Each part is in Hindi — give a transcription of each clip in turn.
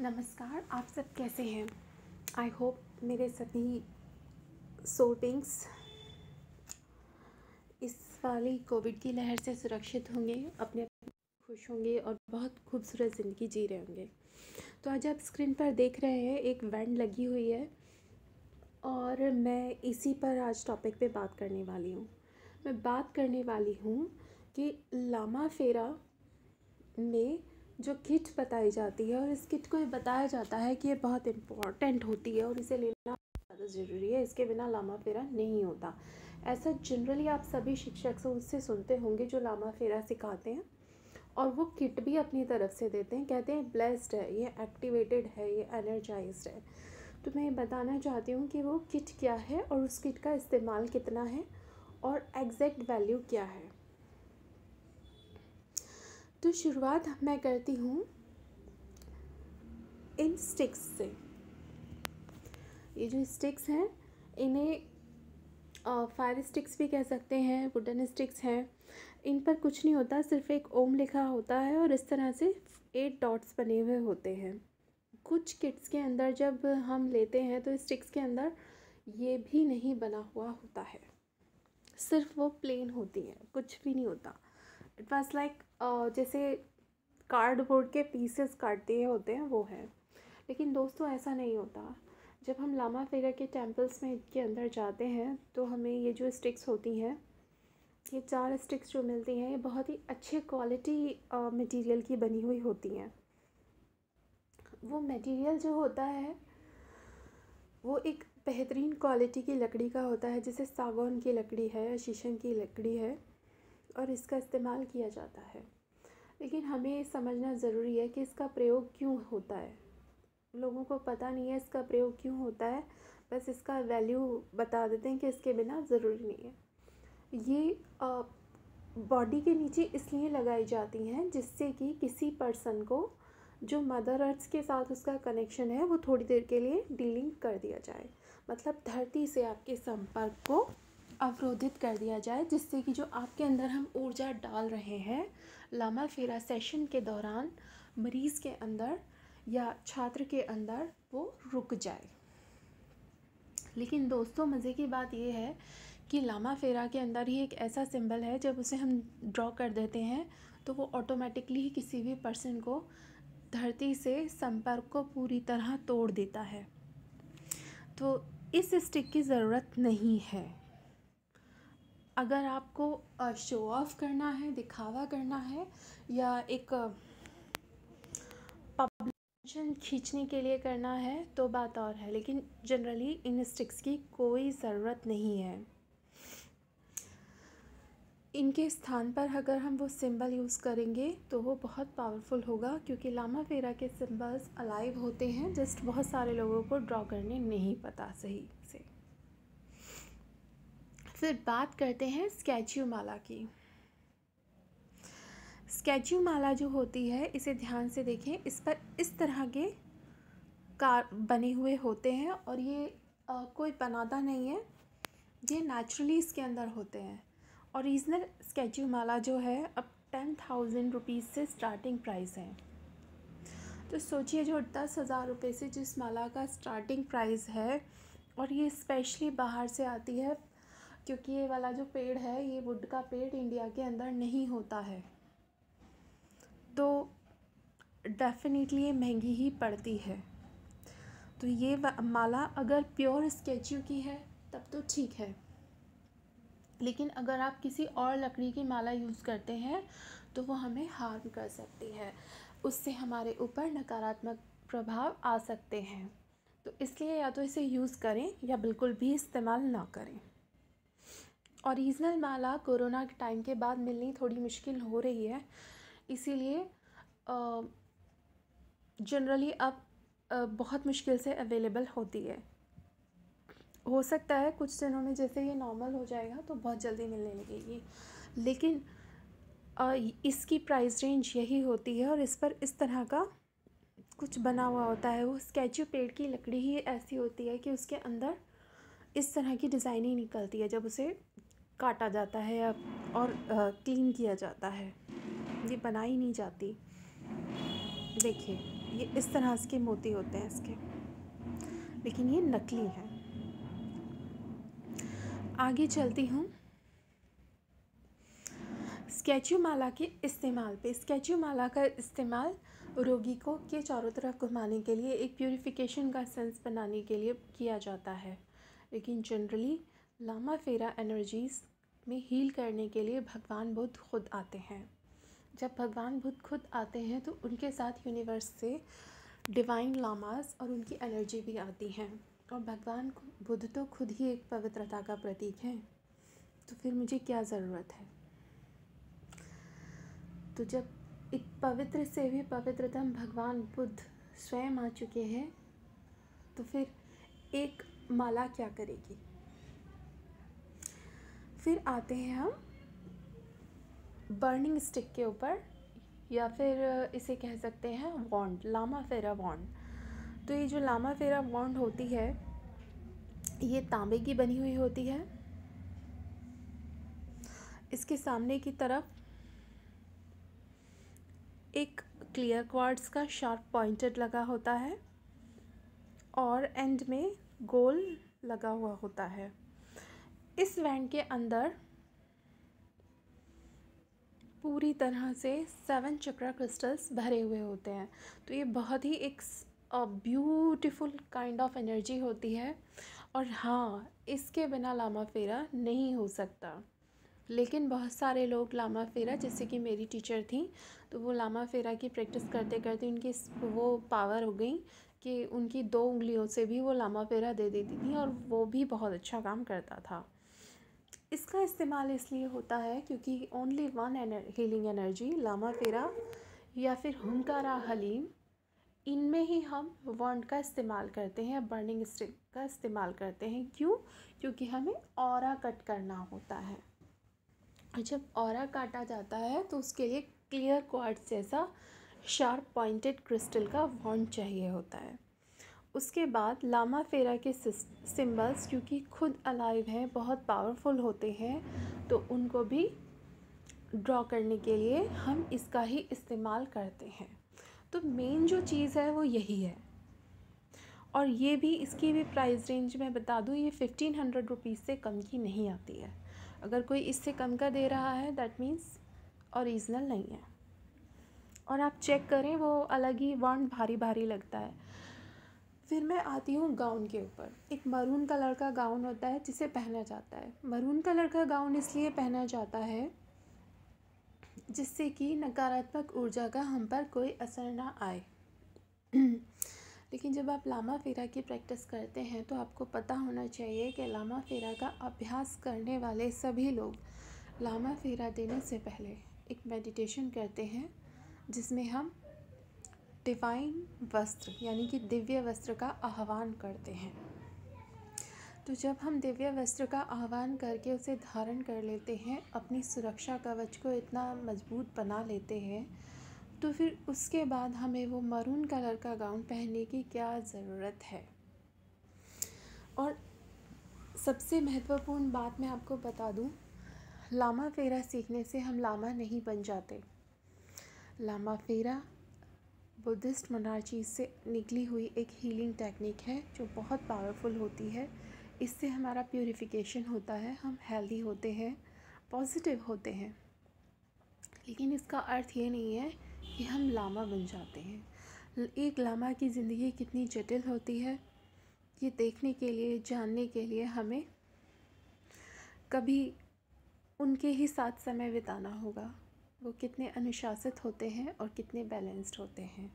नमस्कार, आप सब कैसे हैं? आई होप मेरे सभी सोल्पिंग्स इस वाली कोविड की लहर से सुरक्षित होंगे, अपने अपने खुश होंगे और बहुत खूबसूरत ज़िंदगी जी रहे होंगे। तो आज आप स्क्रीन पर देख रहे हैं, एक वैन लगी हुई है और मैं इसी पर आज टॉपिक पे बात करने वाली हूँ। मैं बात करने वाली हूँ कि लामा फेरा में जो किट बताई जाती है और इस किट को ये बताया जाता है कि ये बहुत इंपॉर्टेंट होती है और इसे लेना ज़्यादा ज़रूरी है। इसके बिना लामा फेरा नहीं होता। ऐसा जनरली आप सभी शिक्षक से उससे सुनते होंगे जो लामा फेरा सिखाते हैं और वो किट भी अपनी तरफ़ से देते हैं। कहते हैं ब्लेस्ड है, ये एक्टिवेटेड है, ये एनर्जाइज है। तो मैं ये बताना चाहती हूँ कि वो किट क्या है और उस किट का इस्तेमाल कितना है और एग्जैक्ट वैल्यू क्या है। तो शुरुआत मैं करती हूँ इन स्टिक्स से। ये जो स्टिक्स हैं, इन्हें फायर स्टिक्स भी कह सकते हैं वुडन स्टिक्स हैं। इन पर कुछ नहीं होता, सिर्फ़ एक ओम लिखा होता है और इस तरह से एट डॉट्स बने हुए होते हैं। कुछ किट्स के अंदर जब हम लेते हैं तो स्टिक्स के अंदर ये भी नहीं बना हुआ होता है। सिर्फ़ वो प्लेन होती है, कुछ भी नहीं होता। इट वॉज़ लाइक जैसे कार्डबोर्ड के पीसेस काट दिए होते हैं, वो है। लेकिन दोस्तों, ऐसा नहीं होता। जब हम लामा फेरा के टेम्पल्स में के अंदर जाते हैं तो हमें ये जो स्टिक्स होती हैं, ये चार स्टिक्स जो मिलती हैं, ये बहुत ही अच्छे क्वालिटी मटेरियल की बनी हुई होती हैं। वो मटेरियल जो होता है, वो एक बेहतरीन क्वालिटी की लकड़ी का होता है, जैसे सागौन की लकड़ी है, शीशम की लकड़ी है। और इसका इस्तेमाल किया जाता है। लेकिन हमें समझना ज़रूरी है कि इसका प्रयोग क्यों होता है। लोगों को पता नहीं है इसका प्रयोग क्यों होता है, बस इसका वैल्यू बता देते हैं कि इसके बिना ज़रूरी नहीं है। ये बॉडी के नीचे इसलिए लगाई जाती हैं जिससे कि किसी पर्सन को जो मदर अर्थ के साथ उसका कनेक्शन है, वो थोड़ी देर के लिए डीलिंग कर दिया जाए। मतलब धरती से आपके संपर्क को अवरोधित कर दिया जाए, जिससे कि जो आपके अंदर हम ऊर्जा डाल रहे हैं, लामा फेरा सेशन के दौरान मरीज़ के अंदर या छात्र के अंदर वो रुक जाए। लेकिन दोस्तों, मज़े की बात यह है कि लामा फेरा के अंदर ही एक ऐसा सिंबल है, जब उसे हम ड्रॉ कर देते हैं तो वो ऑटोमेटिकली ही किसी भी पर्सन को धरती से संपर्क को पूरी तरह तोड़ देता है। तो इस स्टिक की ज़रूरत नहीं है। अगर आपको शो ऑफ़ करना है, दिखावा करना है, या एक पब्लिशन खींचने के लिए करना है तो बात और है, लेकिन जनरली इन स्टिक्स की कोई ज़रूरत नहीं है। इनके स्थान पर अगर हम वो सिंबल यूज़ करेंगे तो वो बहुत पावरफुल होगा, क्योंकि लामा फेरा के सिंबल्स अलाइव होते हैं जस्ट बहुत सारे लोगों को ड्रॉ करने नहीं पता सही से। फिर बात करते हैं स्कैच्यू माला की। स्कैच्यू माला जो होती है इसे ध्यान से देखें। इस पर इस तरह के कार बने हुए होते हैं और ये आ, कोई बनाता नहीं है। ये नेचुरली इसके अंदर होते हैं। ओरिजिनल स्कैच्यू माला जो है अब टेन थाउज़ेंड रुपीज़ से स्टार्टिंग प्राइस है। तो सोचिए जो दस हज़ार रुपये से जिस माला का स्टार्टिंग प्राइस है और ये स्पेशली बाहर से आती है क्योंकि ये वाला जो पेड़ है, ये वुड का पेड़ इंडिया के अंदर नहीं होता है। तो डेफिनेटली ये महँगी ही पड़ती है। तो ये माला अगर प्योर स्केचू की है, तब तो ठीक है। लेकिन अगर आप किसी और लकड़ी की माला यूज़ करते हैं तो वो हमें हार्म कर सकती है। उससे हमारे ऊपर नकारात्मक प्रभाव आ सकते हैं। तो इसलिए या तो इसे यूज़ करें या बिल्कुल भी इस्तेमाल ना करें। ओरिजिनल माला कोरोना के टाइम के बाद मिलनी थोड़ी मुश्किल हो रही है, इसीलिए जनरली अब बहुत मुश्किल से अवेलेबल होती है। हो सकता है कुछ दिनों में जैसे ये नॉर्मल हो जाएगा तो बहुत जल्दी मिलने लगेगी, लेकिन इसकी प्राइस रेंज यही होती है और इस पर इस तरह का कुछ बना हुआ होता है। वो स्केचू पेड़ की लकड़ी ही ऐसी होती है कि उसके अंदर इस तरह की डिज़ाइनिंग निकलती है जब उसे काटा जाता है और क्लीन किया जाता है। ये बनाई नहीं जाती। देखिए, ये इस तरह के मोती होते हैं इसके। लेकिन ये नकली है। आगे चलती हूँ। स्केचू माला के इस्तेमाल पे। स्केचू माला का इस्तेमाल रोगी को के चारों तरफ़ घुमाने के लिए, एक प्योरीफिकेशन का सेंस बनाने के लिए किया जाता है। लेकिन जनरली लामा फेरा एनर्जीज़ में हील करने के लिए भगवान बुद्ध खुद आते हैं। जब भगवान बुद्ध खुद आते हैं तो उनके साथ यूनिवर्स से डिवाइन लामास और उनकी एनर्जी भी आती हैं। और भगवान बुद्ध तो खुद ही एक पवित्रता का प्रतीक है। तो फिर मुझे क्या ज़रूरत है? तो जब एक पवित्र से भी पवित्रतम भगवान बुद्ध स्वयं आ चुके हैं तो फिर एक माला क्या करेगी? फिर आते हैं हम बर्निंग स्टिक के ऊपर, या फिर इसे कह सकते हैं वॉन्ड लामा फेरा वॉन्ड तो ये जो लामा फेरा वॉन्ड होती है, ये तांबे की बनी हुई होती है। इसके सामने की तरफ़ एक क्लियर क्वार्ट्स का शार्प पॉइंटेड लगा होता है, और एंड में गोल लगा हुआ होता है। इस वैंड के अंदर पूरी तरह से सेवन चक्रा क्रिस्टल्स भरे हुए होते हैं। तो ये बहुत ही एक ब्यूटीफुल काइंड ऑफ़ एनर्जी होती है। और हाँ इसके बिना लामा फेरा नहीं हो सकता। लेकिन बहुत सारे लोग लामा फेरा, जैसे कि मेरी टीचर थी तो वो लामा फेरा की प्रैक्टिस करते करते उनकी वो पावर हो गई कि उनकी दो उंगलियों से भी वो लामा फेरा दे देती थी और वो भी बहुत अच्छा काम करता था। इसका इस्तेमाल इसलिए होता है क्योंकि only one healing energy Lama फेरा या फिर हुनकारा हलीम, इनमें ही हम वॉन्ड का इस्तेमाल करते हैं बर्निंग स्टिक का इस्तेमाल करते हैं। क्यों? क्योंकि हमें और कट करना होता है। जब और काटा जाता है तो उसके लिए क्लियर क्वार्ट्स जैसा शार्प पॉइंटेड क्रिस्टल का वॉन्ड चाहिए होता है। उसके बाद लामा फेरा के सिंबल्स, क्योंकि खुद अलाइव हैं, बहुत पावरफुल होते हैं तो उनको भी ड्रॉ करने के लिए हम इसका ही इस्तेमाल करते हैं। तो मेन जो चीज़ है, वो यही है। और ये भी, इसकी भी प्राइस रेंज में बता दूँ, ये फिफ्टीन हंड्रेड रुपीज़ से कम की नहीं आती है। अगर कोई इससे कम का दे रहा है दैट मीन्स ओरिजिनल नहीं है। और आप चेक करें, वो अलग ही वॉन्ड भारी भारी लगता है। फिर मैं आती हूँ गाउन के ऊपर। एक मरून कलर का गाउन होता है जिसे पहना जाता है। मरून कलर का गाउन इसलिए पहना जाता है जिससे कि नकारात्मक ऊर्जा का हम पर कोई असर ना आए। लेकिन जब आप लामा फेरा की प्रैक्टिस करते हैं तो आपको पता होना चाहिए कि लामा फेरा का अभ्यास करने वाले सभी लोग लामा फेरा देने से पहले एक मेडिटेशन करते हैं, जिसमें हम डिवाइन वस्त्र, यानी कि दिव्य वस्त्र का आह्वान करते हैं। तो जब हम दिव्य वस्त्र का आह्वान करके उसे धारण कर लेते हैं, अपनी सुरक्षा कवच को इतना मज़बूत बना लेते हैं तो फिर उसके बाद हमें वो मरून कलर का गाउन पहनने की क्या ज़रूरत है? और सबसे महत्वपूर्ण बात मैं आपको बता दूँ, लामा फेरा सीखने से हम लामा नहीं बन जाते। लामा फेरा बुद्धिस्ट मोनार्ची से निकली हुई एक हीलिंग टेक्निक है, जो बहुत पावरफुल होती है। इससे हमारा प्योरीफिकेशन होता है, हम हेल्दी होते हैं पॉजिटिव होते हैं। लेकिन इसका अर्थ ये नहीं है कि हम लामा बन जाते हैं। एक लामा की ज़िंदगी कितनी जटिल होती है, ये देखने के लिए, जानने के लिए हमें कभी उनके ही साथ समय बिताना होगा। वो कितने अनुशासित होते हैं और कितने बैलेंस्ड होते हैं।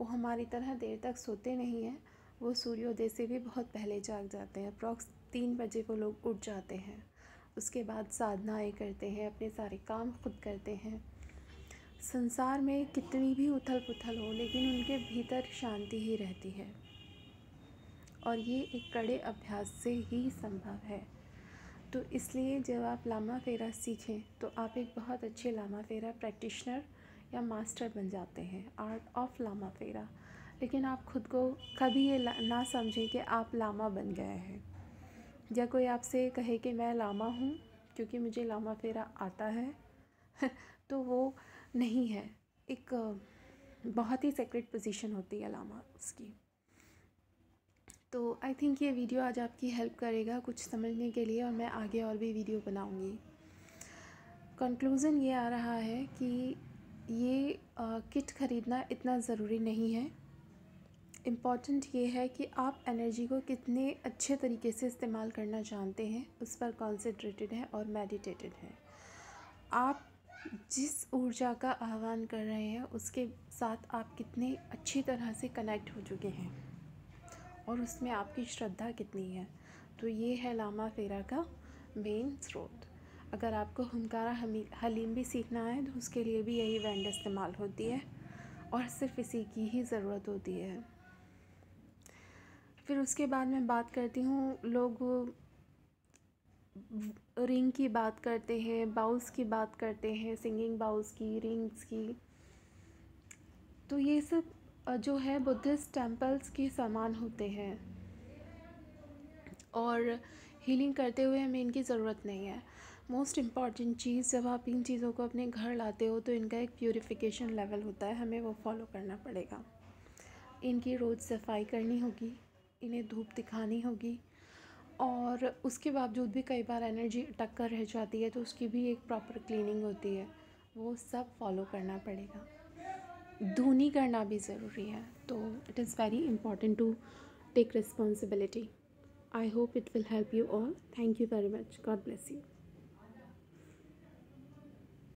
वो हमारी तरह देर तक सोते नहीं हैं, वो सूर्योदय से भी बहुत पहले जाग जाते हैं। अप्रॉक्स तीन बजे वो लोग उठ जाते हैं। उसके बाद साधनाएँ करते हैं, अपने सारे काम खुद करते हैं। संसार में कितनी भी उथल पुथल हो, लेकिन उनके भीतर शांति ही रहती है। और ये एक कड़े अभ्यास से ही संभव है। तो इसलिए जब आप लामा फेरा सीखें तो आप एक बहुत अच्छे लामा फेरा प्रैक्टिशनर या मास्टर बन जाते हैं, आर्ट ऑफ़ लामा फेरा। लेकिन आप खुद को कभी ये ना समझें कि आप लामा बन गए हैं। या कोई आपसे कहे कि मैं लामा हूँ, क्योंकि मुझे लामा फेरा आता है तो वो नहीं है। एक बहुत ही सेक्रेट पोजीशन होती है लामा उसकी। तो आई थिंक ये वीडियो आज आपकी हेल्प करेगा कुछ समझने के लिए और मैं आगे और भी वीडियो बनाऊँगी। कंक्लूज़न ये आ रहा है कि ये आ, किट ख़रीदना इतना ज़रूरी नहीं है। इंपॉर्टेंट ये है कि आप एनर्जी को कितने अच्छे तरीके से इस्तेमाल करना जानते हैं उस पर कॉन्सेंट्रेटेड हैं और मेडिटेटेड हैं। आप जिस ऊर्जा का आह्वान कर रहे हैं उसके साथ आप कितने अच्छी तरह से कनेक्ट हो चुके हैं। और उसमें आपकी श्रद्धा कितनी है? तो ये है लामा फेरा का मेन स्रोत। अगर आपको हुनकारा हलीम भी सीखना है तो उसके लिए भी यही बैंड इस्तेमाल होती है और सिर्फ़ इसी की ही ज़रूरत होती है। फिर उसके बाद मैं बात करती हूँ, लोग रिंग की बात करते हैं बाउल्स की बात करते हैं सिंगिंग बाउल्स की रिंग्स की। तो ये सब जो है बुद्धिस्ट टेम्पल्स के सामान होते हैं। और हीलिंग करते हुए हमें इनकी ज़रूरत नहीं है। मोस्ट इंपॉर्टेंट चीज़, जब आप इन चीज़ों को अपने घर लाते हो तो इनका एक प्योरीफिकेशन लेवल होता है। हमें वो फॉलो करना पड़ेगा। इनकी रोज़ सफ़ाई करनी होगी, इन्हें धूप दिखानी होगी, और उसके बावजूद भी कई बार एनर्जी अटक कर रह जाती है तो उसकी भी एक प्रॉपर क्लीनिंग होती है। वो सब फॉलो करना पड़ेगा। धुनी करना भी ज़रूरी है तो it is very important to take responsibility I hope it will help you all thank you very much God bless you